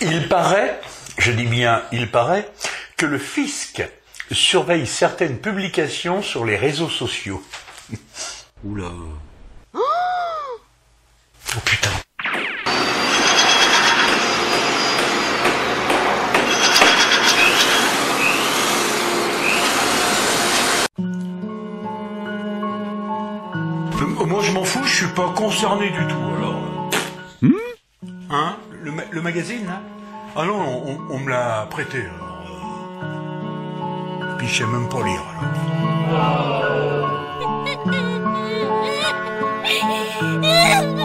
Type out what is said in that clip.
Il paraît, je dis bien il paraît, que le fisc surveille certaines publications sur les réseaux sociaux. Oula. Oh putain. Euh, Moi je m'en fous, je suis pas concerné du tout alors. Hein le, magazine, Ah non, on, me l'a prêté. Euh, puis je sais même pas lire.